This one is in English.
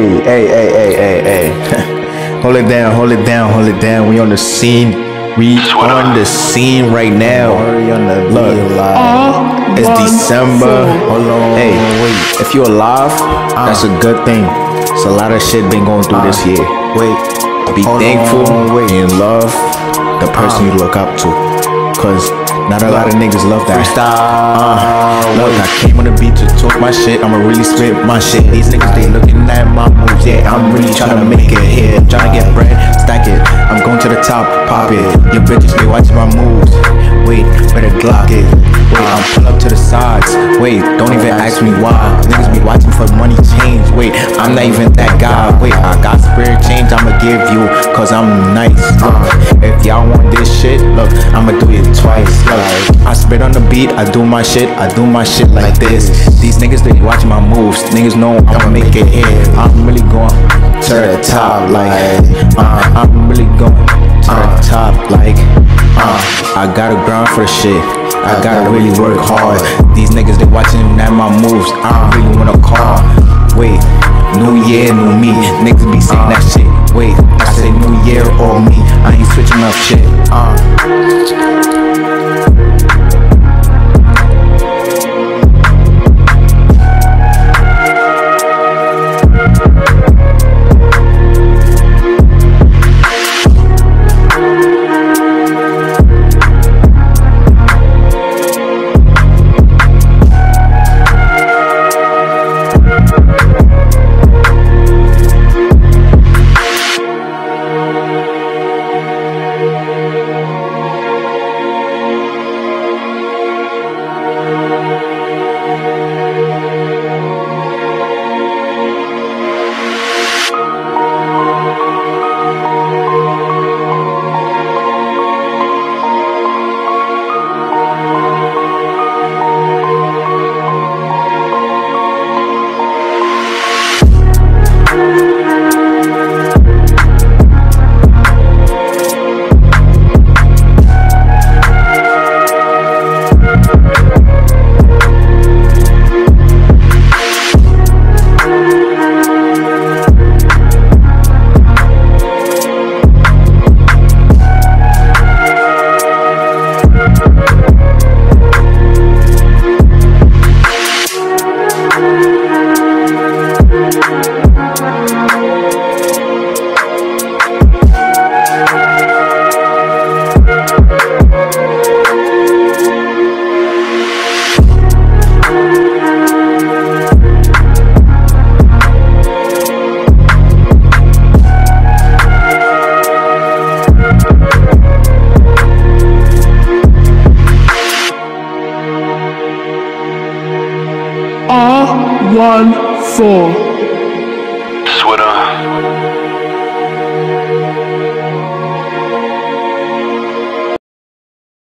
Hey, hey, hey, hey, hey, hey. hold it down, hold it down, hold it down. We on the scene. We on the scene right now. Look, it's December. Hold on, Hey, wait. if you're alive, uh-huh. that's a good thing. It's a lot of shit been going through this uh-huh. year. Wait, Be thankful on, wait. and love the person you uh-huh. look up to. Cause not a lot of niggas love that. freestyle. Look, I came on the beat to talk my shit. I'ma really spit my shit. These niggas, they looking at my moves. Yeah, I'm really trying to make it here. Trying to get bread, stack it. I'm going to the top, pop it. Your bitches, they watching my moves. Wait, better Glock it. Wait, I'm pull up to the sides. Wait, don't even ask me why. Niggas be watching for money change. Wait, I'm not even that guy. Wait, I got spirit change. I'ma give you, cause I'm nice. Shit, look, I'ma do it twice. Look, I spit on the beat, I do my shit, I do my shit like this. These niggas, they watching my moves. Niggas know I'ma make it here. I'm really going to the top, like, uh, I'm really going to the top, like, uh, I gotta grind for the shit. I gotta really work hard. These niggas, they watching at my moves. I don't really wanna call. Wait, new year, new me. Niggas be saying that shit. Wait, I say new year or me. I ain't switching up shit. Uh. R14